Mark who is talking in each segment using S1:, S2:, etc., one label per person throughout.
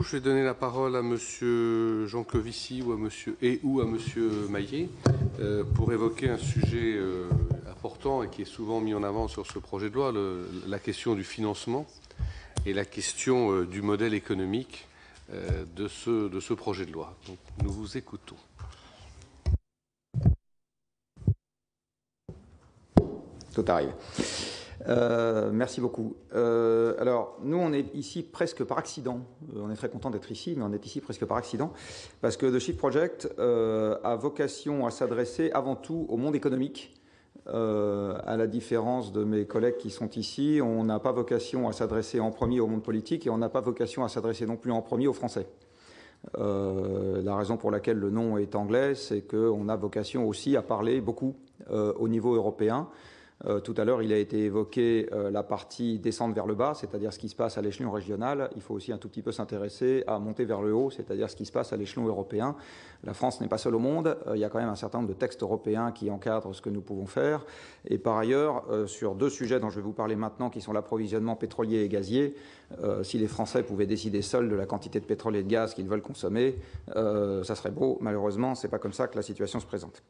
S1: Je vais donner la parole à Monsieur Jean Covici ou à Monsieur et ou à Monsieur Maillet euh, pour évoquer un sujet euh, important et qui est souvent mis en avant sur ce projet de loi, la question du financement et la question euh, du modèle économique de ce, projet de loi. Nous vous écoutons.
S2: Tout arrive. Euh, merci beaucoup. Euh, alors, nous, on est ici presque par accident. Euh, on est très content d'être ici, mais on est ici presque par accident, parce que The Shift Project a vocation à s'adresser avant tout au monde économique. à la différence de mes collègues qui sont ici, on n'a pas vocation à s'adresser en premier au monde politique et on n'a pas vocation à s'adresser non plus en premier aux Français. la raison pour laquelle le nom est anglais, c'est qu'on a vocation aussi à parler beaucoup au niveau européen. Euh, tout à l'heure, il a été évoqué euh, la partie descendre vers le bas, c'est-à-dire ce qui se passe à l'échelon régional. Il faut aussi un tout petit peu s'intéresser à monter vers le haut, c'est-à-dire ce qui se passe à l'échelon européen. La France n'est pas seule au monde. Euh, il y a quand même un certain nombre de textes européens qui encadrent ce que nous pouvons faire. Et par ailleurs, sur deux sujets dont je vais vous parler maintenant, qui sont l'approvisionnement pétrolier et gazier, si les Français pouvaient décider seuls de la quantité de pétrole et de gaz qu'ils veulent consommer, ça serait beau. Malheureusement, c'est pas comme ça que la situation se présente.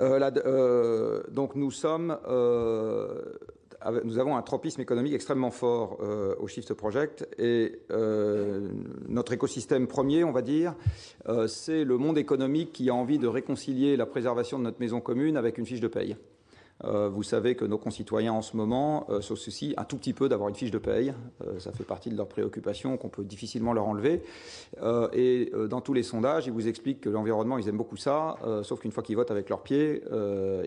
S2: Euh, euh, donc nous sommes euh, nous avons un tropisme économique extrêmement fort au Shift Project et notre écosystème premier, on va dire, c'est le monde économique qui a envie de réconcilier la préservation de notre maison commune avec une fiche de paye. Euh, vous savez que nos concitoyens en ce moment euh, se soucient un tout petit peu d'avoir une fiche de paye. Euh, ça fait partie de leurs préoccupations qu'on peut difficilement leur enlever. et dans tous les sondages, ils vous expliquent que l'environnement, ils aiment beaucoup ça, sauf qu'une fois qu'ils votent avec leurs pieds,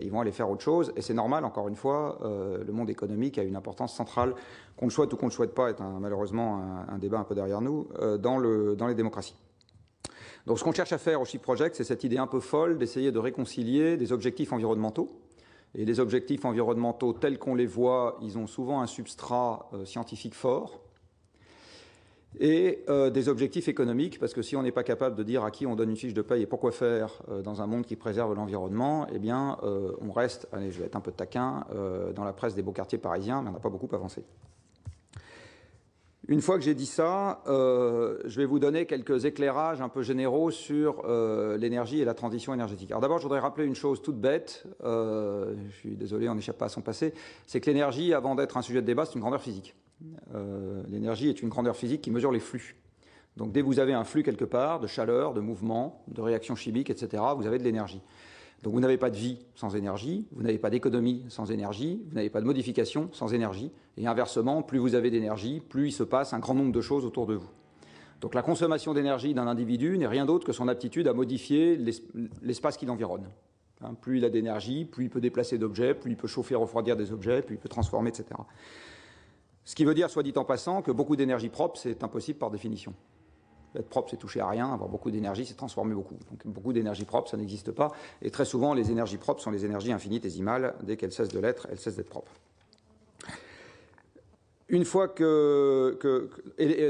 S2: ils vont aller faire autre chose. Et c'est normal, encore une fois, le monde économique a une importance centrale, qu'on le souhaite ou qu'on ne le souhaite pas, est malheureusement un, débat un peu derrière nous, dans les démocraties. Donc ce qu'on cherche à faire au Chip Project, c'est cette idée un peu folle d'essayer de réconcilier des objectifs environnementaux, et les objectifs environnementaux tels qu'on les voit, ils ont souvent un substrat euh, scientifique fort. Et euh, des objectifs économiques, parce que si on n'est pas capable de dire à qui on donne une fiche de paye et pourquoi faire euh, dans un monde qui préserve l'environnement, eh bien, on reste, allez, je vais être un peu taquin, dans la presse des beaux quartiers parisiens, mais on n'a pas beaucoup avancé. Une fois que j'ai dit ça, euh, je vais vous donner quelques éclairages un peu généraux sur euh, l'énergie et la transition énergétique. Alors d'abord, je voudrais rappeler une chose toute bête, euh, je suis désolé, on n'échappe pas à son passé, c'est que l'énergie, avant d'être un sujet de débat, c'est une grandeur physique. l'énergie est une grandeur physique qui mesure les flux. Donc dès que vous avez un flux quelque part, de chaleur, de mouvement, de réaction chimique, etc., vous avez de l'énergie. Donc vous n'avez pas de vie sans énergie, vous n'avez pas d'économie sans énergie, vous n'avez pas de modification sans énergie. Et inversement, plus vous avez d'énergie, plus il se passe un grand nombre de choses autour de vous. Donc la consommation d'énergie d'un individu n'est rien d'autre que son aptitude à modifier l'espace qui l'environne. Hein, plus il a d'énergie, plus il peut déplacer d'objets, plus il peut chauffer, refroidir des objets, plus il peut transformer, etc. Ce qui veut dire, soit dit en passant, que beaucoup d'énergie propre, c'est impossible par définition. Être propre, c'est toucher à rien. Avoir beaucoup d'énergie, c'est transformer beaucoup. Donc beaucoup d'énergie propre, ça n'existe pas. Et très souvent, les énergies propres sont les énergies infinitésimales. Dès qu'elles cessent de l'être, elles cessent d'être propres. Une fois que,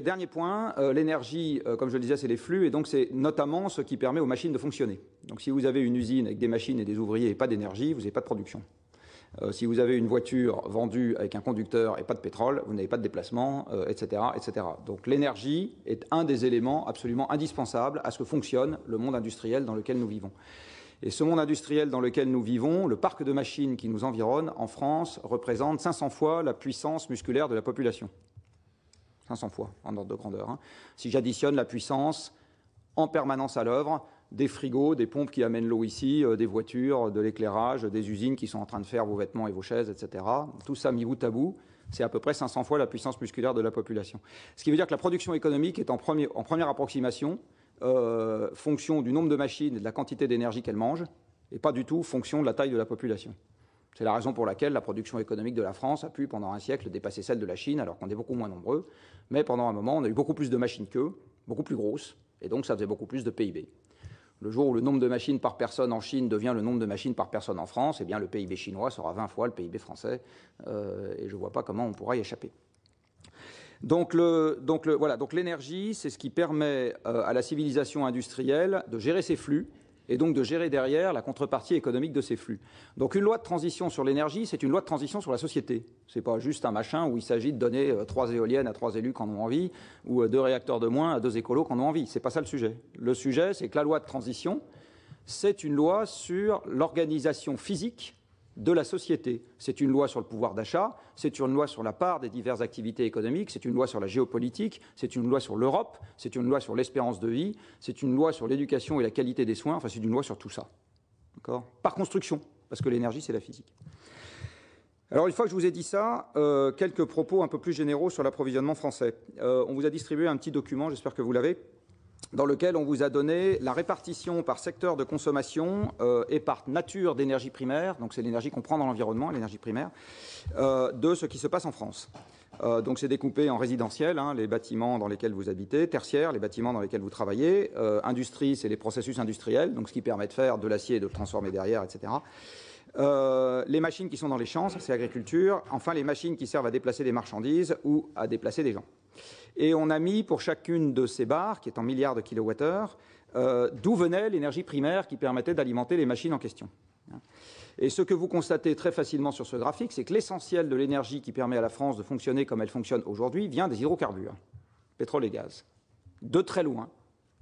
S2: dernier point, euh, l'énergie, euh, comme je le disais, c'est les flux, et donc c'est notamment ce qui permet aux machines de fonctionner. Donc si vous avez une usine avec des machines et des ouvriers et pas d'énergie, vous n'avez pas de production. Euh, si vous avez une voiture vendue avec un conducteur et pas de pétrole, vous n'avez pas de déplacement, etc., euh, etc. Donc l'énergie est un des éléments absolument indispensables à ce que fonctionne le monde industriel dans lequel nous vivons. Et ce monde industriel dans lequel nous vivons, le parc de machines qui nous environne en France représente 500 fois la puissance musculaire de la population. 500 fois en ordre de grandeur. Hein. Si j'additionne la puissance en permanence à l'œuvre des frigos, des pompes qui amènent l'eau ici, euh, des voitures, de l'éclairage, des usines qui sont en train de faire vos vêtements et vos chaises, etc. Tout ça mis bout à bout, c'est à peu près 500 fois la puissance musculaire de la population. Ce qui veut dire que la production économique est en, première approximation euh, fonction du nombre de machines et de la quantité d'énergie qu'elles mangent, et pas du tout fonction de la taille de la population. C'est la raison pour laquelle la production économique de la France a pu, pendant un siècle, dépasser celle de la Chine, alors qu'on est beaucoup moins nombreux. Mais pendant un moment, on a eu beaucoup plus de machines qu'eux, beaucoup plus grosses, et donc ça faisait beaucoup plus de PIB. Le jour où le nombre de machines par personne en Chine devient le nombre de machines par personne en France, eh bien le PIB chinois sera 20 fois le PIB français, euh, et je ne vois pas comment on pourra y échapper. Donc, voilà, donc l'énergie, c'est ce qui permet euh, à la civilisation industrielle de gérer ses flux et donc de gérer derrière la contrepartie économique de ces flux. Donc une loi de transition sur l'énergie, c'est une loi de transition sur la société. Ce n'est pas juste un machin où il s'agit de donner euh, trois éoliennes à trois élus qui en ont envie ou euh, deux réacteurs de moins à deux écolos qui en ont envie. Ce n'est pas ça le sujet. Le sujet, c'est que la loi de transition, c'est une loi sur l'organisation physique de la société. C'est une loi sur le pouvoir d'achat, c'est une loi sur la part des diverses activités économiques, c'est une loi sur la géopolitique, c'est une loi sur l'Europe, c'est une loi sur l'espérance de vie, c'est une loi sur l'éducation et la qualité des soins, enfin c'est une loi sur tout ça. Par construction, parce que l'énergie, c'est la physique. Alors, une fois que je vous ai dit ça, euh, quelques propos un peu plus généraux sur l'approvisionnement français. Euh, on vous a distribué un petit document, j'espère que vous l'avez, dans lequel on vous a donné la répartition par secteur de consommation euh, et par nature d'énergie primaire, donc c'est l'énergie qu'on prend dans l'environnement, l'énergie primaire, euh, de ce qui se passe en France. Euh, donc c'est découpé en résidentiel, hein, les bâtiments dans lesquels vous habitez, tertiaire, les bâtiments dans lesquels vous travaillez, industrie, c'est les processus industriels, donc ce qui permet de faire de l'acier et de le transformer derrière, etc. les machines qui sont dans les champs, c'est l'agriculture. Enfin, les machines qui servent à déplacer des marchandises ou à déplacer des gens. Et on a mis pour chacune de ces barres, qui est en milliards de kilowattheures, euh, d'où venait l'énergie primaire qui permettait d'alimenter les machines en question. Et ce que vous constatez très facilement sur ce graphique, c'est que l'essentiel de l'énergie qui permet à la France de fonctionner comme elle fonctionne aujourd'hui vient des hydrocarbures, pétrole et gaz, de très loin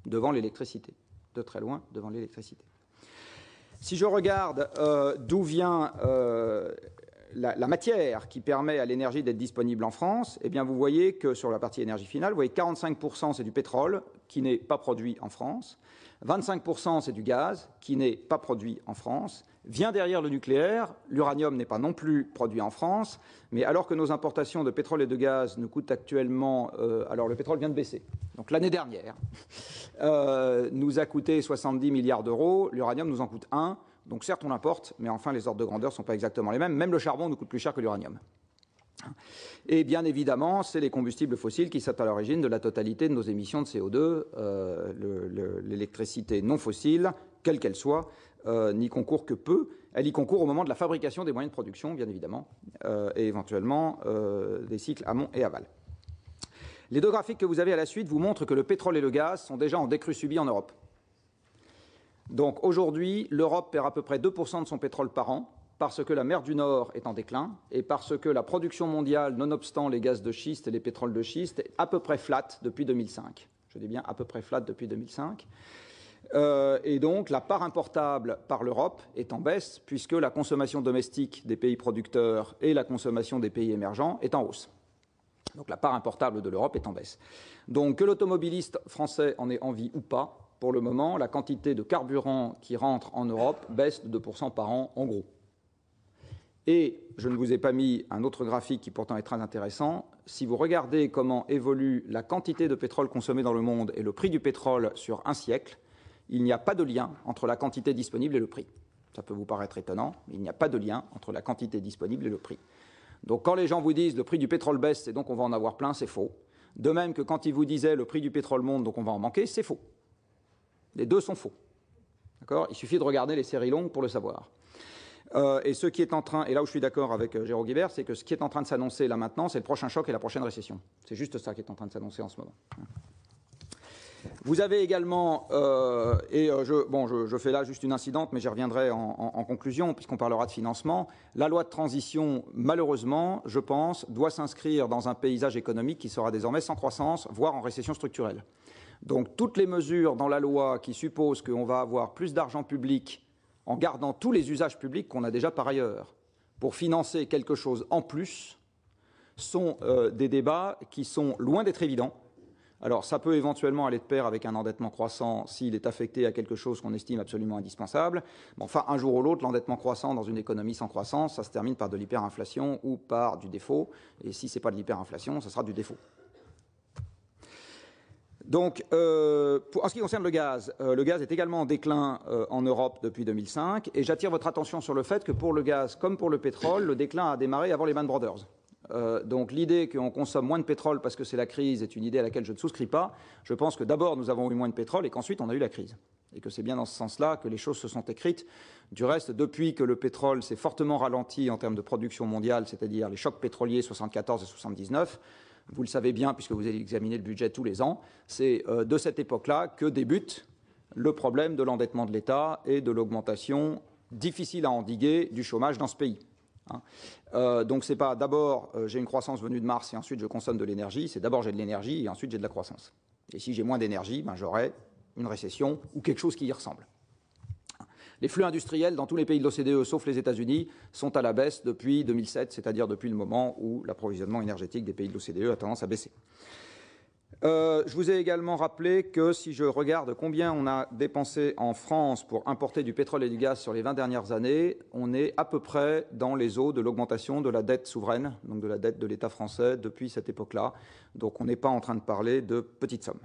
S2: devant l'électricité, de très loin devant l'électricité. Si je regarde euh, d'où vient euh, la, matière qui permet à l'énergie d'être disponible en France, eh bien, vous voyez que sur la partie énergie finale, vous voyez 45% c'est du pétrole qui n'est pas produit en France, 25% c'est du gaz qui n'est pas produit en France, vient derrière le nucléaire, l'uranium n'est pas non plus produit en France, mais alors que nos importations de pétrole et de gaz nous coûtent actuellement, euh, alors le pétrole vient de baisser, donc l'année dernière, euh, nous a coûté 70 milliards d'euros, l'uranium nous en coûte 1, donc certes, on l'importe, mais enfin, les ordres de grandeur ne sont pas exactement les mêmes. Même le charbon nous coûte plus cher que l'uranium. Et bien évidemment, c'est les combustibles fossiles qui sont à l'origine de la totalité de nos émissions de CO2. Euh, l'électricité non fossile, quelle qu'elle soit, euh, n'y concourt que peu. Elle y concourt au moment de la fabrication des moyens de production, bien évidemment, euh, et éventuellement des cycles amont et aval. Les deux graphiques que vous avez à la suite vous montrent que le pétrole et le gaz sont déjà en décrue subie en Europe. Donc aujourd'hui, l'Europe perd à peu près 2% de son pétrole par an parce que la mer du Nord est en déclin et parce que la production mondiale, nonobstant les gaz de schiste et les pétroles de schiste, est à peu près flat depuis 2005. Je dis bien à peu près flat depuis 2005. Euh, et donc la part importable par l'Europe est en baisse puisque la consommation domestique des pays producteurs et la consommation des pays émergents est en hausse. Donc la part importable de l'Europe est en baisse. Donc que l'automobiliste français en ait envie ou pas, pour le moment, la quantité de carburant qui rentre en Europe baisse de 2% par an, en gros. Et je ne vous ai pas mis un autre graphique qui pourtant est très intéressant. Si vous regardez comment évolue la quantité de pétrole consommée dans le monde et le prix du pétrole sur un siècle, il n'y a pas de lien entre la quantité disponible et le prix. Ça peut vous paraître étonnant, mais il n'y a pas de lien entre la quantité disponible et le prix. Donc quand les gens vous disent le prix du pétrole baisse et donc on va en avoir plein, c'est faux. De même que quand ils vous disaient le prix du pétrole monte donc on va en manquer, c'est faux. Les deux sont faux. Il suffit de regarder les séries longues pour le savoir. Euh, et ce qui est en train, et là où je suis d'accord avec euh, Jérôme Guibert, c'est que ce qui est en train de s'annoncer là maintenant, c'est le prochain choc et la prochaine récession. C'est juste ça qui est en train de s'annoncer en ce moment. Vous avez également, euh, et je, bon, je, fais là juste une incidente, mais j'y reviendrai en, en conclusion, puisqu'on parlera de financement. La loi de transition, malheureusement, je pense, doit s'inscrire dans un paysage économique qui sera désormais sans croissance, voire en récession structurelle. Donc toutes les mesures dans la loi qui supposent qu'on va avoir plus d'argent public en gardant tous les usages publics qu'on a déjà par ailleurs pour financer quelque chose en plus sont euh, des débats qui sont loin d'être évidents. Alors ça peut éventuellement aller de pair avec un endettement croissant s'il est affecté à quelque chose qu'on estime absolument indispensable. Mais enfin, un jour ou l'autre, l'endettement croissant dans une économie sans croissance, ça se termine par de l'hyperinflation ou par du défaut. Et si ce n'est pas de l'hyperinflation, ça sera du défaut. Donc, euh, en ce qui concerne le gaz, euh, le gaz est également en déclin euh, en Europe depuis 2005, et j'attire votre attention sur le fait que pour le gaz comme pour le pétrole, le déclin a démarré avant les Man Brothers. donc l'idée qu'on consomme moins de pétrole parce que c'est la crise est une idée à laquelle je ne souscris pas. Je pense que d'abord nous avons eu moins de pétrole et qu'ensuite on a eu la crise. Et que c'est bien dans ce sens-là que les choses se sont écrites. Du reste, depuis que le pétrole s'est fortement ralenti en termes de production mondiale, c'est-à-dire les chocs pétroliers 74 et 79, vous le savez bien puisque vous allez examiner le budget tous les ans, c'est euh, de cette époque-là que débute le problème de l'endettement de l'État et de l'augmentation difficile à endiguer du chômage dans ce pays. Hein. Euh, donc c'est pas d'abord euh, j'ai une croissance venue de Mars et ensuite je consomme de l'énergie, c'est d'abord j'ai de l'énergie et ensuite j'ai de la croissance. Et si j'ai moins d'énergie, ben, j'aurai une récession ou quelque chose qui y ressemble. Les flux industriels dans tous les pays de l'OCDE, sauf les États-Unis, sont à la baisse depuis 2007, c'est-à-dire depuis le moment où l'approvisionnement énergétique des pays de l'OCDE a tendance à baisser. Euh, je vous ai également rappelé que si je regarde combien on a dépensé en France pour importer du pétrole et du gaz sur les 20 dernières années, on est à peu près dans les eaux de l'augmentation de la dette souveraine, donc de la dette de l'État français depuis cette époque-là. Donc on n'est pas en train de parler de petites sommes.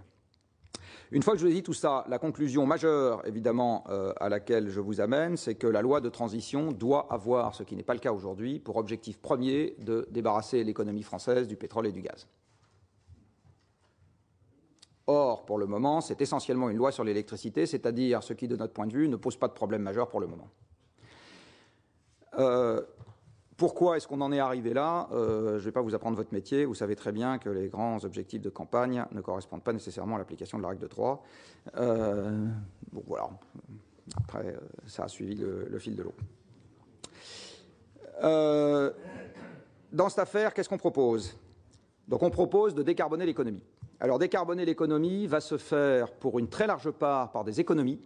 S2: Une fois que je vous ai dit tout ça, la conclusion majeure, évidemment, euh, à laquelle je vous amène, c'est que la loi de transition doit avoir, ce qui n'est pas le cas aujourd'hui, pour objectif premier de débarrasser l'économie française du pétrole et du gaz. Or, pour le moment, c'est essentiellement une loi sur l'électricité, c'est-à-dire ce qui, de notre point de vue, ne pose pas de problème majeur pour le moment. Euh, pourquoi est-ce qu'on en est arrivé là? Euh, Je ne vais pas vous apprendre votre métier. Vous savez très bien que les grands objectifs de campagne ne correspondent pas nécessairement à l'application de la règle de 3. Euh, bon, voilà. Après, ça a suivi le, fil de l'eau. dans cette affaire, qu'est-ce qu'on propose? Donc, on propose de décarboner l'économie. Alors décarboner l'économie va se faire pour une très large part par des économies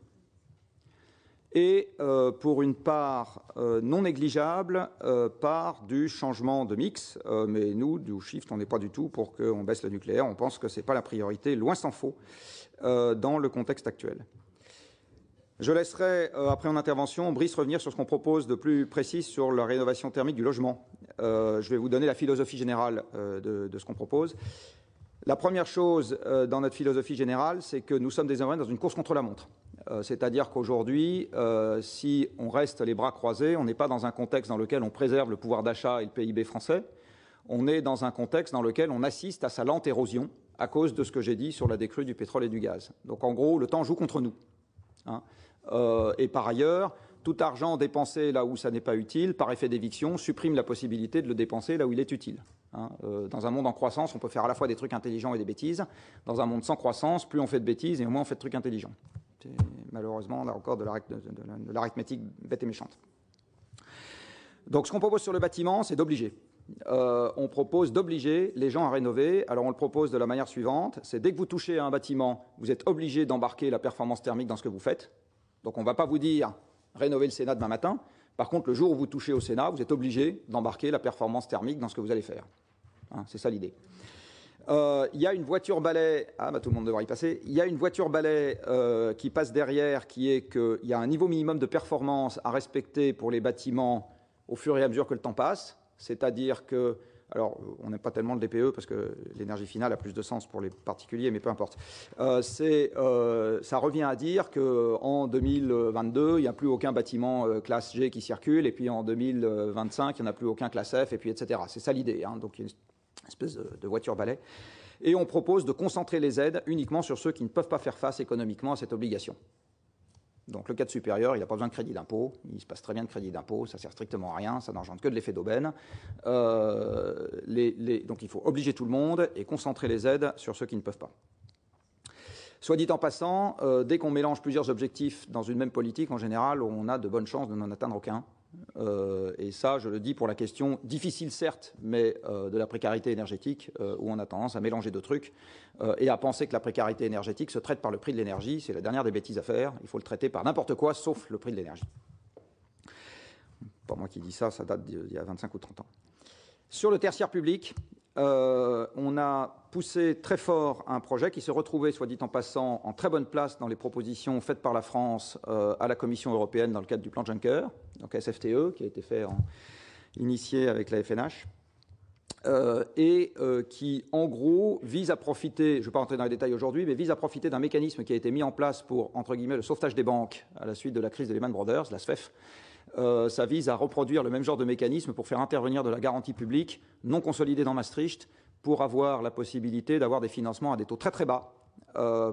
S2: et euh, pour une part euh, non négligeable euh, par du changement de mix. mais nous, du Shift, on n'est pas du tout pour qu'on baisse le nucléaire. On pense que ce n'est pas la priorité, loin s'en faut, dans le contexte actuel. Je laisserai, après mon intervention, Brice revenir sur ce qu'on propose de plus précis sur la rénovation thermique du logement. je vais vous donner la philosophie générale de, ce qu'on propose. La première chose dans notre philosophie générale, c'est que nous sommes désormais dans une course contre la montre. Euh, c'est-à-dire qu'aujourd'hui, euh, si on reste les bras croisés, on n'est pas dans un contexte dans lequel on préserve le pouvoir d'achat et le PIB français. On est dans un contexte dans lequel on assiste à sa lente érosion à cause de ce que j'ai dit sur la décrue du pétrole et du gaz. Donc en gros, le temps joue contre nous. Hein. et par ailleurs, tout argent dépensé là où ça n'est pas utile, par effet d'éviction, supprime la possibilité de le dépenser là où il est utile. Hein. Euh, dans un monde en croissance, on peut faire à la fois des trucs intelligents et des bêtises. Dans un monde sans croissance, plus on fait de bêtises et moins on fait de trucs intelligents. Malheureusement, on a encore de l'arithmétique bête et méchante. Donc ce qu'on propose sur le bâtiment, c'est d'obliger. Euh, on propose d'obliger les gens à rénover. Alors on le propose de la manière suivante, c'est dès que vous touchez à un bâtiment, vous êtes obligé d'embarquer la performance thermique dans ce que vous faites. Donc on ne va pas vous dire rénover le Sénat demain matin. Par contre, le jour où vous touchez au Sénat, vous êtes obligé d'embarquer la performance thermique dans ce que vous allez faire. Hein, c'est ça l'idée. Euh, il y a une voiture balai, ah bah tout le monde devrait y passer, il y a une voiture balai euh, qui passe derrière qui est qu'il y a un niveau minimum de performance à respecter pour les bâtiments au fur et à mesure que le temps passe, c'est-à-dire que alors, on n'aime pas tellement le DPE parce que l'énergie finale a plus de sens pour les particuliers, mais peu importe. Euh, euh, ça revient à dire qu'en 2022, il n'y a plus aucun bâtiment classe G qui circule, et puis en 2025, il n'y en a plus aucun classe F, et puis etc. C'est ça l'idée. Hein. Donc, il y a une espèce de, voiture balai. Et on propose de concentrer les aides uniquement sur ceux qui ne peuvent pas faire face économiquement à cette obligation. Donc le cadre supérieur, il n'a pas besoin de crédit d'impôt, il se passe très bien de crédit d'impôt, ça sert strictement à rien, ça n'engendre que de l'effet d'aubaine. Euh, donc il faut obliger tout le monde et concentrer les aides sur ceux qui ne peuvent pas. Soit dit en passant, euh, dès qu'on mélange plusieurs objectifs dans une même politique, en général, on a de bonnes chances de n'en atteindre aucun. Euh, et ça, je le dis pour la question difficile, certes, mais euh, de la précarité énergétique, euh, où on a tendance à mélanger deux trucs et à penser que la précarité énergétique se traite par le prix de l'énergie. C'est la dernière des bêtises à faire. Il faut le traiter par n'importe quoi, sauf le prix de l'énergie. Pas moi qui dis ça, ça date d'il y a 25 ou 30 ans. Sur le tertiaire public, on a poussé très fort un projet qui se retrouvait, soit dit en passant, en très bonne place dans les propositions faites par la France à la Commission européenne dans le cadre du plan Juncker donc SFTE, qui a été fait initié avec la FNH. Euh, et euh, qui, en gros, vise à profiter, je ne vais pas rentrer dans les détails aujourd'hui, mais vise à profiter d'un mécanisme qui a été mis en place pour, entre guillemets, le sauvetage des banques à la suite de la crise de Lehman Brothers, la SFEF. Euh, ça vise à reproduire le même genre de mécanisme pour faire intervenir de la garantie publique non consolidée dans Maastricht pour avoir la possibilité d'avoir des financements à des taux très très bas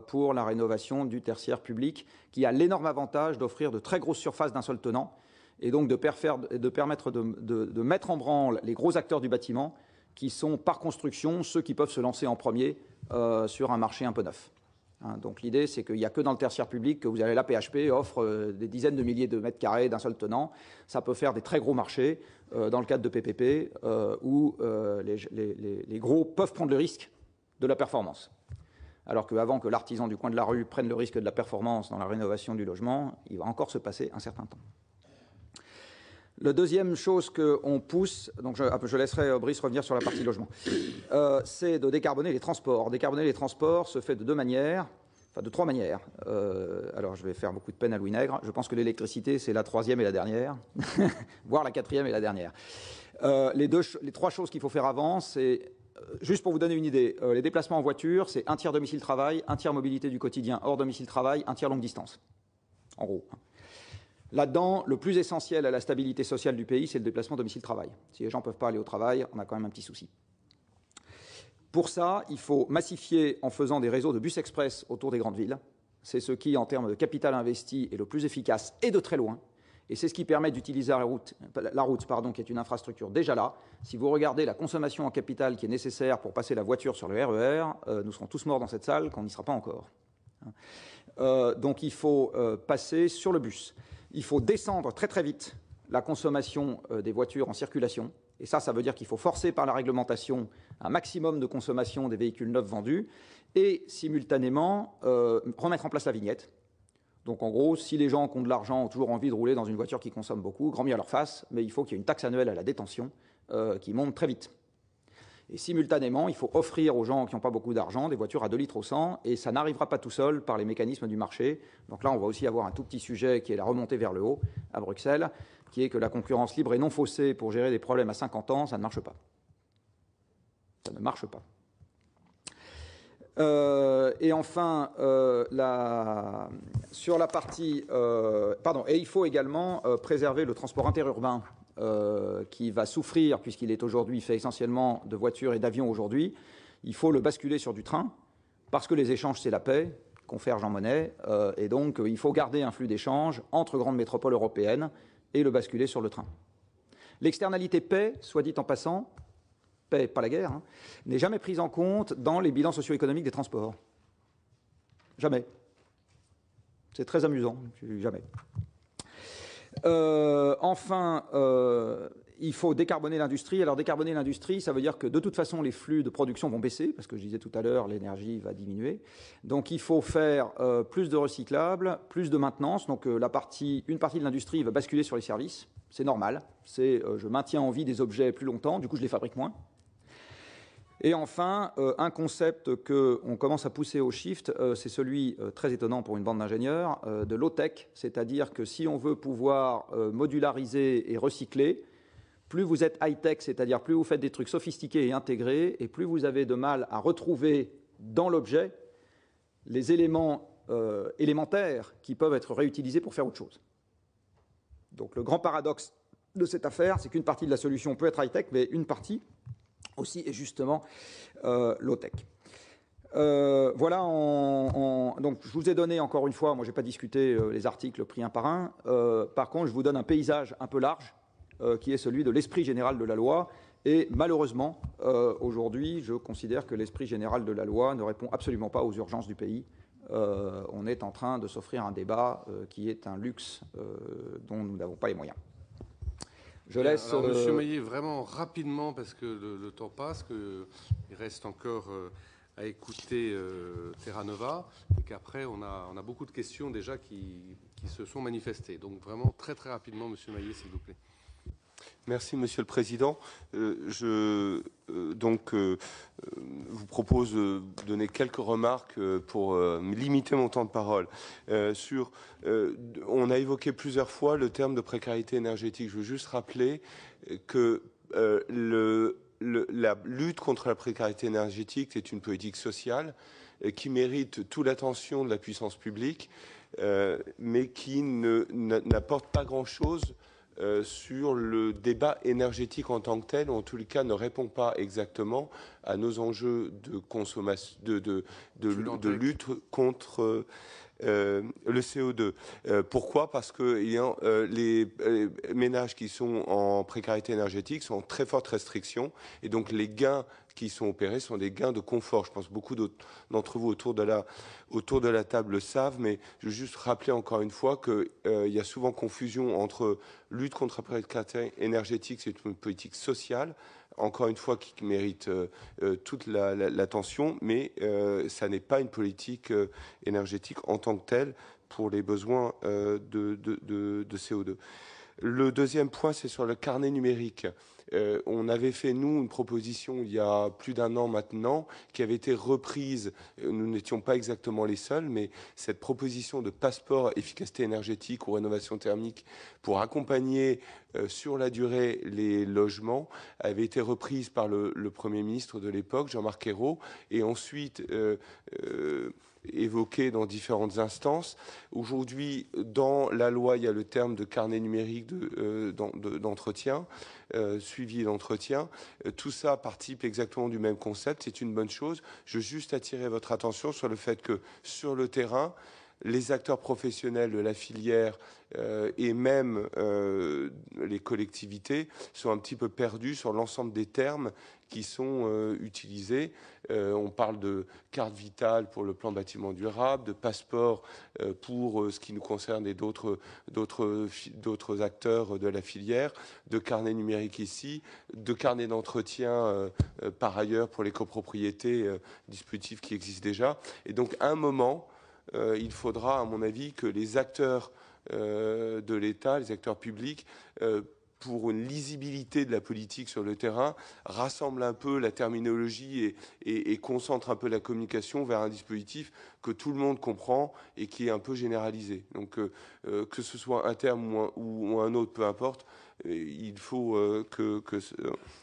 S2: pour la rénovation du tertiaire public, qui a l'énorme avantage d'offrir de très grosses surfaces d'un seul tenant et donc de, permettre de, mettre en branle les gros acteurs du bâtiment qui sont par construction ceux qui peuvent se lancer en premier euh, sur un marché un peu neuf. Hein. donc l'idée, c'est qu'il n'y a que dans le tertiaire public que vous allez la PHP offre euh, des dizaines de milliers de mètres carrés d'un seul tenant. Ça peut faire des très gros marchés euh, dans le cadre de PPP euh, où les, gros peuvent prendre le risque de la performance. Alors qu'avant que l'artisan du coin de la rue prenne le risque de la performance dans la rénovation du logement, il va encore se passer un certain temps. La deuxième chose qu'on pousse, donc je, laisserai euh, Brice revenir sur la partie logement, euh, c'est de décarboner les transports. Décarboner les transports se fait de deux manières, enfin de trois manières. Euh, alors je vais faire beaucoup de peine à Louis Nègre. Je pense que l'électricité, c'est la troisième et la dernière, voire la quatrième et la dernière. les, trois choses qu'il faut faire avant, c'est Juste pour vous donner une idée, les déplacements en voiture, c'est un tiers domicile-travail, un tiers mobilité du quotidien hors domicile-travail, un tiers longue distance. En gros. Là-dedans, le plus essentiel à la stabilité sociale du pays, c'est le déplacement domicile-travail. Si les gens ne peuvent pas aller au travail, on a quand même un petit souci. Pour ça, il faut massifier en faisant des réseaux de bus express autour des grandes villes. C'est ce qui, en termes de capital investi, est le plus efficace et de très loin. Et c'est ce qui permet d'utiliser la route, la route pardon, qui est une infrastructure déjà là. Si vous regardez la consommation en capital qui est nécessaire pour passer la voiture sur le RER, e euh, nous serons tous morts dans cette salle quand on n'y sera pas encore. Euh, donc il faut euh, passer sur le bus il faut descendre très très vite la consommation euh, des voitures en circulation. Et ça, ça veut dire qu'il faut forcer par la réglementation un maximum de consommation des véhicules neufs vendus et simultanément euh, remettre en place la vignette. Donc en gros, si les gens qui ont de l'argent ont toujours envie de rouler dans une voiture qui consomme beaucoup, grand bien à leur face, mais il faut qu'il y ait une taxe annuelle à la détention euh, qui monte très vite. Et simultanément, il faut offrir aux gens qui n'ont pas beaucoup d'argent des voitures à 2 litres au 100, et ça n'arrivera pas tout seul par les mécanismes du marché. Donc là, on va aussi avoir un tout petit sujet qui est la remontée vers le haut à Bruxelles, qui est que la concurrence libre et non faussée pour gérer des problèmes à 50 ans, ça ne marche pas. Ça ne marche pas. Euh, et enfin, euh, sur la partie. Euh, pardon, et il faut également préserver le transport interurbain euh, qui va souffrir, puisqu'il est aujourd'hui fait essentiellement de voitures et d'avions aujourd'hui, il faut le basculer sur du train, parce que les échanges, c'est la paix, confère Jean Monnet, euh, et donc il faut garder un flux d'échanges entre grandes métropoles européennes et le basculer sur le train. L'externalité paix, soit dit en passant, paix, pas la guerre, hein, n'est jamais prise en compte dans les bilans socio-économiques des transports. Jamais. C'est très amusant, jamais. Euh, enfin, euh, il faut décarboner l'industrie. Alors décarboner l'industrie, ça veut dire que de toute façon, les flux de production vont baisser, parce que je disais tout à l'heure, l'énergie va diminuer. Donc il faut faire euh, plus de recyclables, plus de maintenance. Donc la partie, une partie de l'industrie va basculer sur les services. C'est normal. C'est je maintiens en vie des objets plus longtemps, du coup je les fabrique moins. Et enfin, euh, un concept qu'on commence à pousser au shift, euh, c'est celui euh, très étonnant pour une bande d'ingénieurs de low-tech, c'est-à-dire que si on veut pouvoir modulariser et recycler, plus vous êtes high-tech, c'est-à-dire plus vous faites des trucs sophistiqués et intégrés, et plus vous avez de mal à retrouver dans l'objet les éléments élémentaires qui peuvent être réutilisés pour faire autre chose. Donc le grand paradoxe de cette affaire, c'est qu'une partie de la solution peut être high-tech, mais une partie aussi et justement euh, low-tech. Euh, voilà, donc je vous ai donné encore une fois, moi je n'ai pas discuté euh, les articles pris un par un, par contre je vous donne un paysage un peu large qui est celui de l'esprit général de la loi. Et malheureusement, aujourd'hui, je considère que l'esprit général de la loi ne répond absolument pas aux urgences du pays. on est en train de s'offrir un débat qui est un luxe dont nous n'avons pas les moyens.
S1: Je laisse. Alors, Monsieur Maillet, vraiment rapidement, parce que le, temps passe, qu'il reste encore euh, à écouter euh, Terra Nova, et qu'après, on a, on a beaucoup de questions déjà qui, qui se sont manifestées. Donc, vraiment, très très rapidement, Monsieur Maillet, s'il vous plaît.
S3: Merci, Monsieur le Président. Euh, je euh, donc euh, vous propose de donner quelques remarques pour limiter mon temps de parole. on a évoqué plusieurs fois le terme de précarité énergétique. Je veux juste rappeler que la lutte contre la précarité énergétique est une politique sociale qui mérite toute l'attention de la puissance publique, mais qui n'apporte pas grand-chose euh, sur le débat énergétique en tant que tel, ou en les cas ne répond pas exactement à nos enjeux de consommation, de, de, de, lutte contre euh, le CO2. Euh, pourquoi? Parce que les, ménages qui sont en précarité énergétique sont en très forte restriction, et donc les gains qui sont opérés sont des gains de confort. Je pense que beaucoup d'entre vous autour de, la, autour de la table le savent, mais je veux juste rappeler encore une fois qu'il euh, y a souvent confusion entre lutte contre la précarité énergétique, c'est une politique sociale, encore une fois qui mérite euh, euh, toute l'attention, mais ça n'est pas une politique énergétique en tant que telle pour les besoins de, de, de CO2. Le deuxième point, c'est sur le carnet numérique. Euh, on avait fait, nous, une proposition il y a plus d'un an maintenant, qui avait été reprise. Euh, nous n'étions pas exactement les seuls, mais cette proposition de passeport efficacité énergétique ou rénovation thermique pour accompagner euh, sur la durée les logements avait été reprise par le, Premier ministre de l'époque, Jean-Marc Ayrault, et ensuite évoqué dans différentes instances. Aujourd'hui, dans la loi, il y a le terme de carnet numérique euh, d'entretien, euh, suivi d'entretien. Euh, tout ça participe exactement du même concept. C'est une bonne chose. Je veux juste attirer votre attention sur le fait que sur le terrain, les acteurs professionnels de la filière euh, et même euh, les collectivités sont un petit peu perdus sur l'ensemble des termes qui sont euh, utilisés. on parle de carte vitale pour le plan bâtiment durable, de passeport pour ce qui nous concerne et d'autres, acteurs de la filière, de carnet numérique ici, de carnet d'entretien par ailleurs pour les copropriétés, dispositifs qui existent déjà. Et donc, un moment, il faudra, à mon avis, que les acteurs euh, de l'État, les acteurs publics, euh, pour une lisibilité de la politique sur le terrain, rassemblent un peu la terminologie et, concentrent un peu la communication vers un dispositif que tout le monde comprend et qui est un peu généralisé. Donc que ce soit un terme ou un autre, peu importe, il faut euh, que,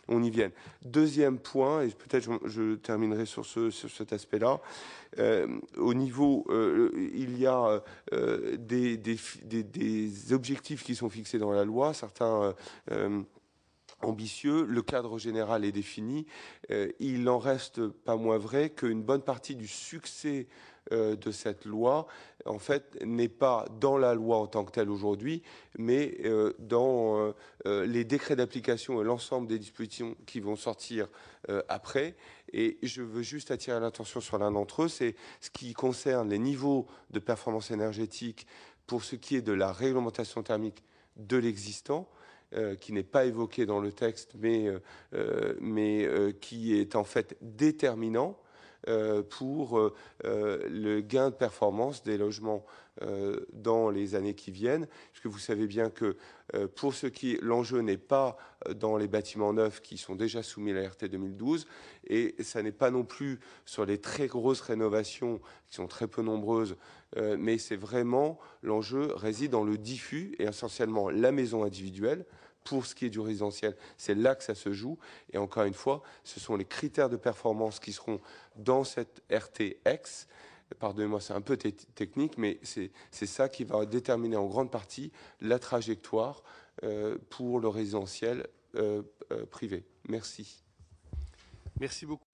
S3: on y vienne. Deuxième point, et peut-être je, terminerai sur, ce, sur cet aspect-là. Euh, au niveau, euh, il y a des, des, objectifs qui sont fixés dans la loi, certains ambitieux, le cadre général est défini. il n'en reste pas moins vrai qu'une bonne partie du succès euh, de cette loi, en fait, n'est pas dans la loi en tant que telle aujourd'hui, mais euh, dans euh, les décrets d'application et l'ensemble des dispositions qui vont sortir après. Et je veux juste attirer l'attention sur l'un d'entre eux, c'est ce qui concerne les niveaux de performance énergétique pour ce qui est de la réglementation thermique de l'existant. qui n'est pas évoqué dans le texte, mais, mais qui est en fait déterminant pour euh, euh, le gain de performance des logements dans les années qui viennent, puisque vous savez bien que pour ce qui l'enjeu n'est pas dans les bâtiments neufs qui sont déjà soumis à la RT 2012, et ça n'est pas non plus sur les très grosses rénovations qui sont très peu nombreuses, mais c'est vraiment l'enjeu réside dans le diffus et essentiellement la maison individuelle pour ce qui est du résidentiel. C'est là que ça se joue. Et encore une fois, ce sont les critères de performance qui seront dans cette RTX. Pardonnez-moi, c'est un peu technique, mais c'est ça qui va déterminer en grande partie la trajectoire euh, pour le résidentiel euh, euh, privé. Merci.
S1: Merci beaucoup.